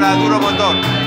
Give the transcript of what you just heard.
para Duro Motor.